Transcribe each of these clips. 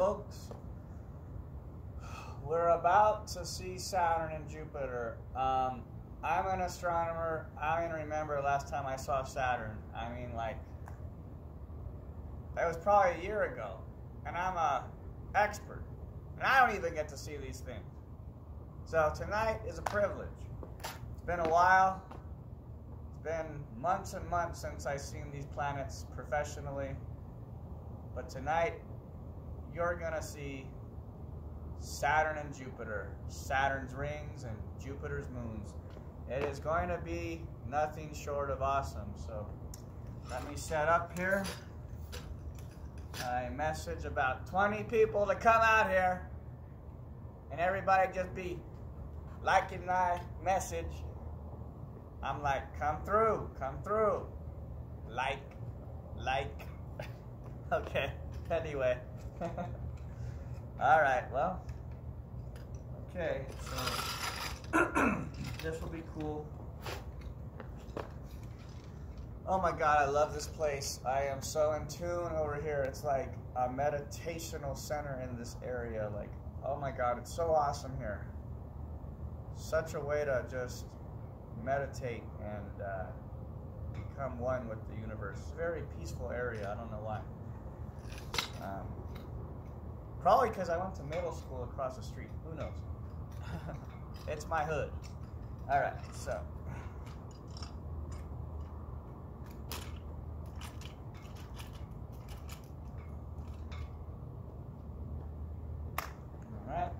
folks. We're about to see Saturn and Jupiter. Um, I'm an astronomer. I can remember last time I saw Saturn. I mean, like, that was probably a year ago. And I'm a expert. And I don't even get to see these things. So tonight is a privilege. It's been a while. It's been months and months since I've seen these planets professionally. But tonight, you're going to see Saturn and Jupiter, Saturn's rings and Jupiter's moons. It is going to be nothing short of awesome. So let me set up here. I message about 20 people to come out here. And everybody just be liking my message. I'm like, come through, come through. Like, like. okay, anyway. All right, well, okay, so this will be cool. Oh my God, I love this place. I am so in tune over here. It's like a meditational center in this area. Like, oh my God, it's so awesome here. Such a way to just meditate and uh, become one with the universe. It's a very peaceful area. I don't know why. Um, probably because I went to middle school across the street. Who knows? it's my hood. All right, so. All right.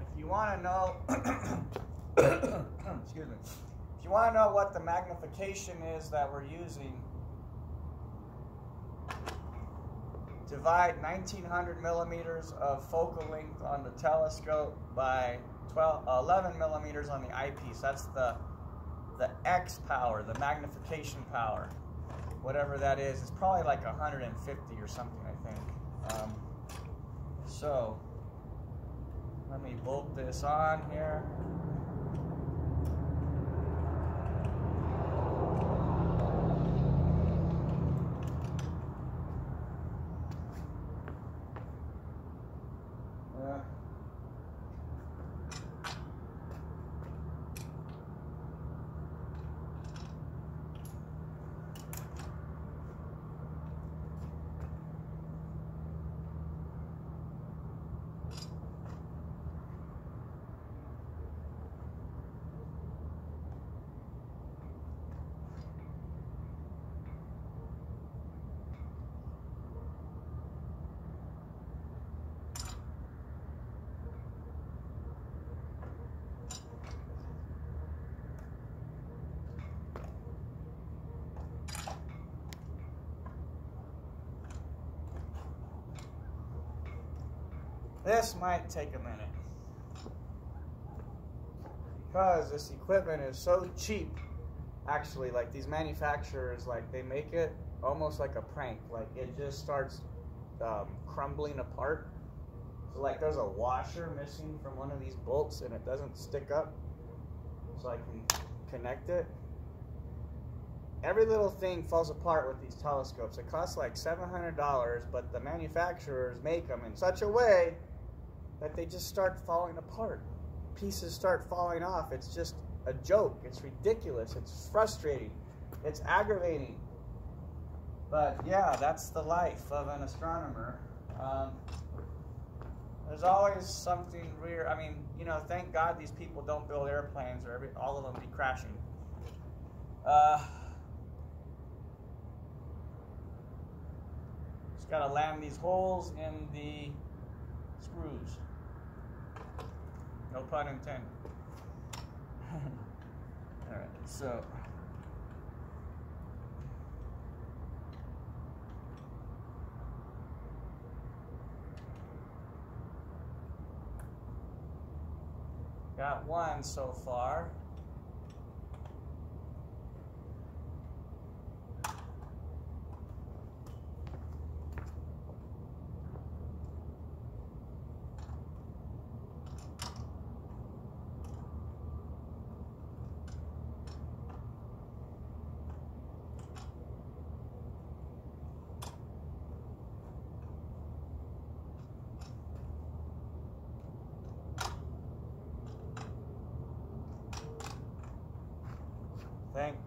If you want to know, excuse me, if you want to know what the magnification is that we're using, divide 1900 millimeters of focal length on the telescope by 12, 11 millimeters on the eyepiece. That's the the X power, the magnification power, whatever that is. It's probably like 150 or something, I think. Um, so. Let me bolt this on here. Uh, This might take a minute. Because this equipment is so cheap. Actually, like these manufacturers, like they make it almost like a prank. Like it just starts um, crumbling apart. So like there's a washer missing from one of these bolts and it doesn't stick up. So I can connect it. Every little thing falls apart with these telescopes. It costs like $700, but the manufacturers make them in such a way that they just start falling apart. Pieces start falling off. It's just a joke. It's ridiculous. It's frustrating. It's aggravating. But yeah, that's the life of an astronomer. Um, there's always something weird. I mean, you know, thank God these people don't build airplanes or every, all of them be crashing. Uh, just gotta land these holes in the screws. No pun intended. All right, so. Got one so far.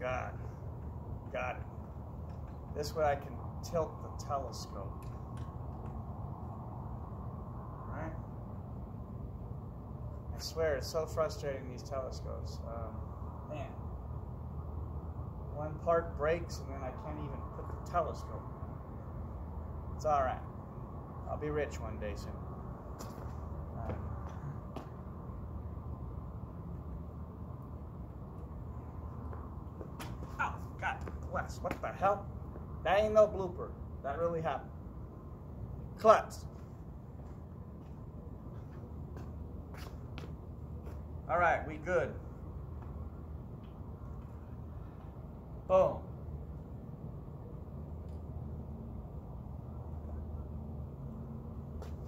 God. Got it. This way I can tilt the telescope. Right? I swear, it's so frustrating, these telescopes. Um, man. One part breaks and then I can't even put the telescope. It's alright. I'll be rich one day soon. Um, oh, Bless. What the hell? That ain't no blooper. That really happened. Klutz. All right, we good. Boom.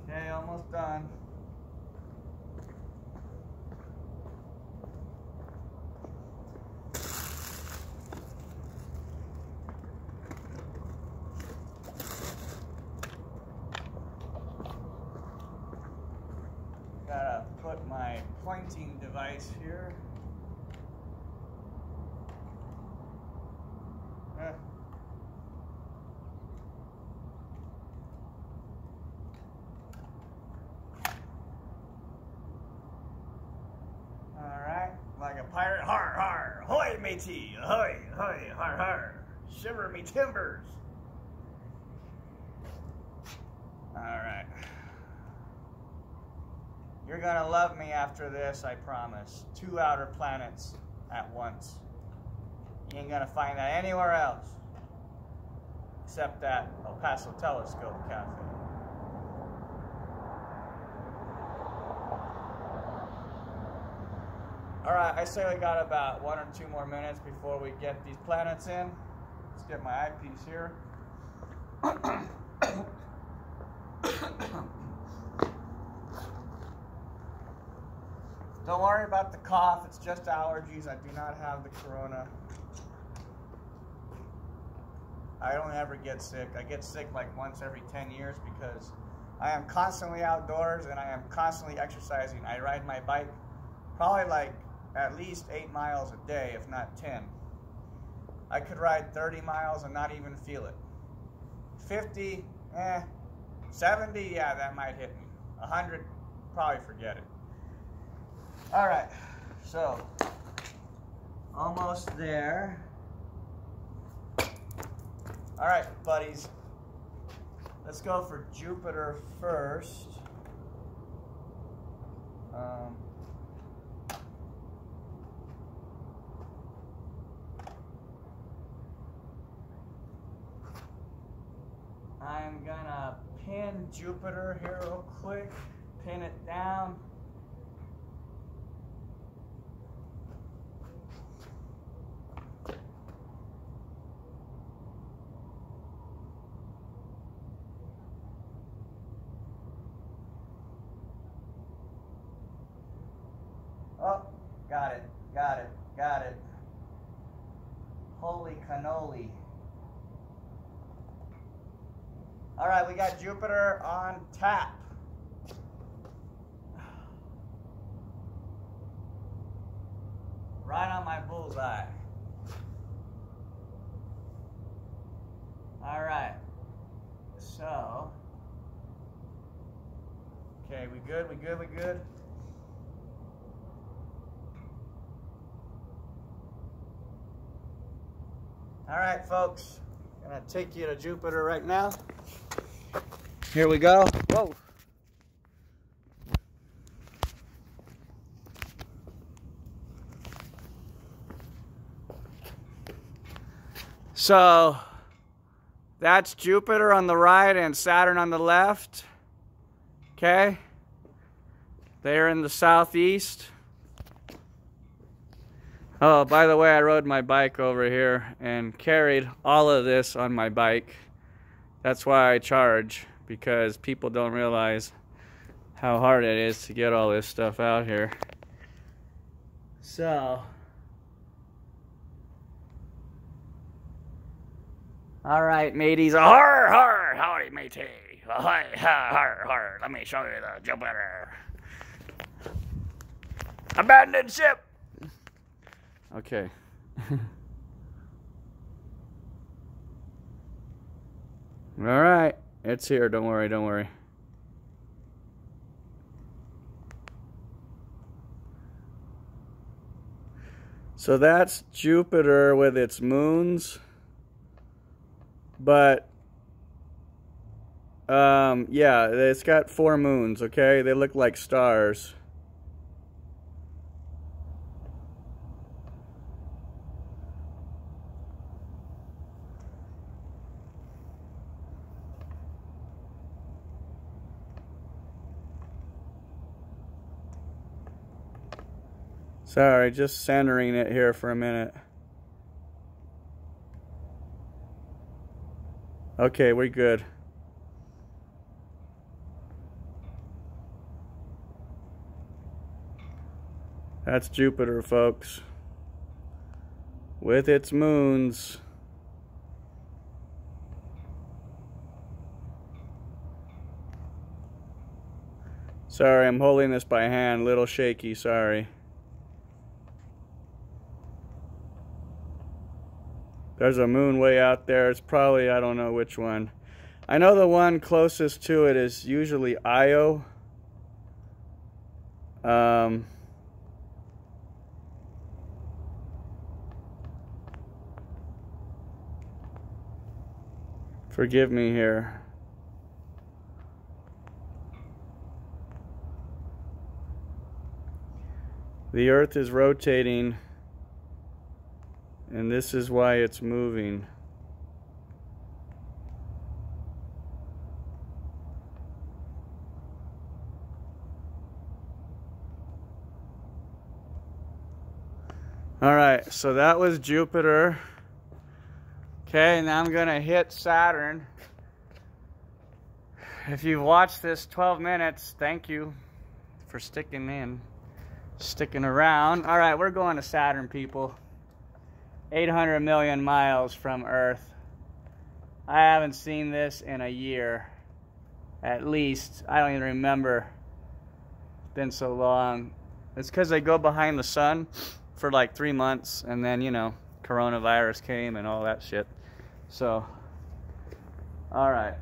Okay, almost done. Gotta put my pointing device here. Eh. All right, like a pirate, har har, hoy matey, ahoy, hoy, har har, shiver me timbers. All right. You're gonna love me after this, I promise. Two outer planets at once. You ain't gonna find that anywhere else. Except at El Paso Telescope Cafe. Alright, I say we got about one or two more minutes before we get these planets in. Let's get my eyepiece here. Don't worry about the cough, it's just allergies. I do not have the corona. I don't ever get sick. I get sick like once every 10 years because I am constantly outdoors and I am constantly exercising. I ride my bike probably like at least eight miles a day, if not 10. I could ride 30 miles and not even feel it. 50, eh. 70, yeah, that might hit me. 100, probably forget it. All right, so almost there. All right, buddies. Let's go for Jupiter first. Um, I'm gonna pin Jupiter here real quick, pin it down. Oh, got it, got it, got it. Holy cannoli. All right, we got Jupiter on tap. Right on my bullseye. All right. So, okay, we good, we good, we good. All right, folks. Gonna take you to Jupiter right now. Here we go. Whoa. So that's Jupiter on the right and Saturn on the left. Okay. They're in the southeast. Oh, by the way, I rode my bike over here and carried all of this on my bike. That's why I charge, because people don't realize how hard it is to get all this stuff out here. So, all right, mateys. Har, har, howdy, matey. Hi, har, har, har. Let me show you the Jupiter. Abandoned ship. Okay. All right. It's here. Don't worry. Don't worry. So that's Jupiter with its moons. But, um, yeah, it's got four moons, okay? They look like stars. Sorry, just centering it here for a minute. Okay, we're good. That's Jupiter, folks. With its moons. Sorry, I'm holding this by hand, little shaky, sorry. There's a moon way out there. It's probably, I don't know which one. I know the one closest to it is usually Io. Um, forgive me here. The earth is rotating and this is why it's moving. All right, so that was Jupiter. Okay, now I'm gonna hit Saturn. If you've watched this 12 minutes, thank you for sticking in, sticking around. All right, we're going to Saturn, people. 800 million miles from Earth. I haven't seen this in a year. At least. I don't even remember. It's been so long. It's because they go behind the sun for like three months and then, you know, coronavirus came and all that shit. So, alright.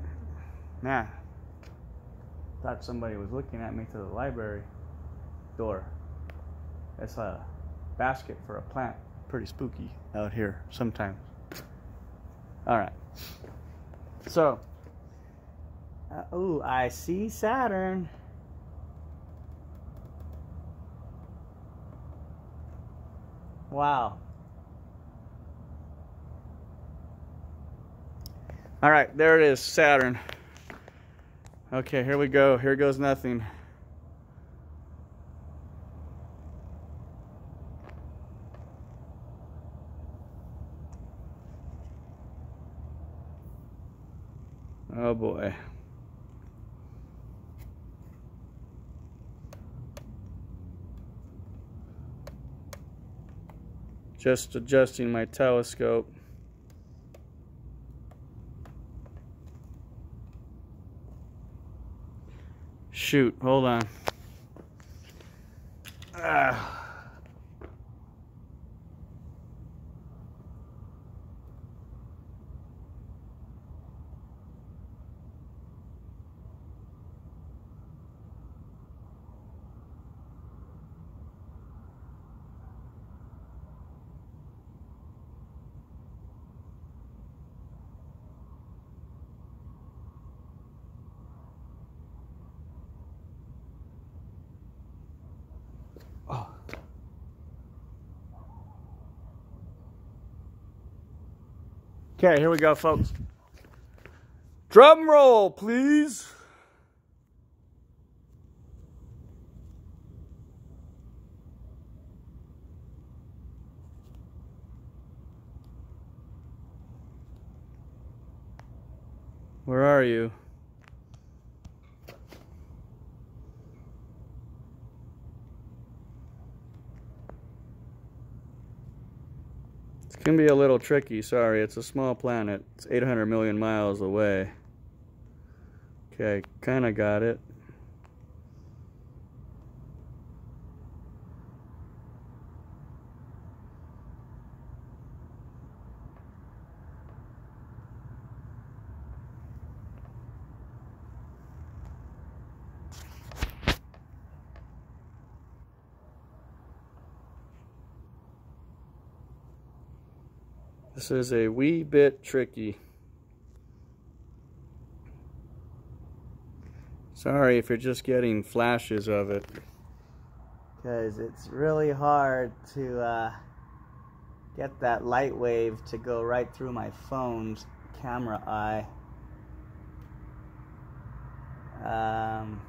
Nah. Thought somebody was looking at me to the library door. It's a basket for a plant pretty spooky out here sometimes. All right. So, uh, oh, I see Saturn. Wow. All right, there it is, Saturn. Okay, here we go. Here goes nothing. Oh boy. Just adjusting my telescope. Shoot, hold on. Ah. Okay, here we go, folks. Drum roll, please. Where are you? Can be a little tricky, sorry. It's a small planet. It's 800 million miles away. Okay, kind of got it. This is a wee bit tricky. Sorry if you're just getting flashes of it. Because it's really hard to uh, get that light wave to go right through my phone's camera eye. Um,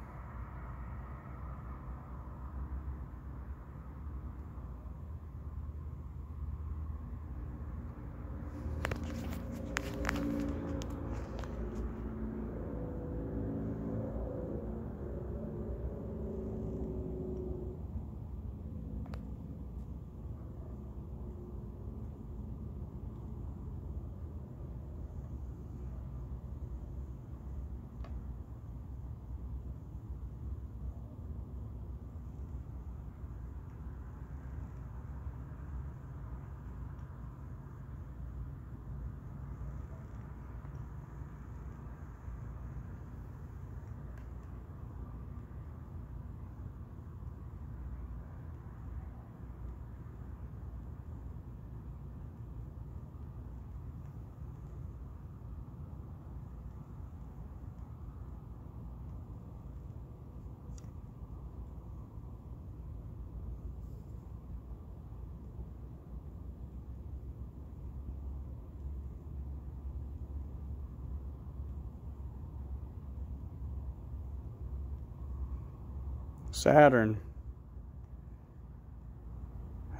Saturn.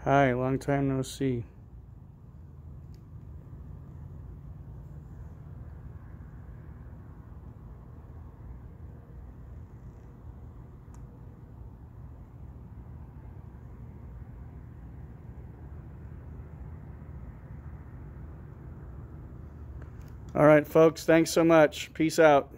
Hi, long time no see. All right, folks, thanks so much. Peace out.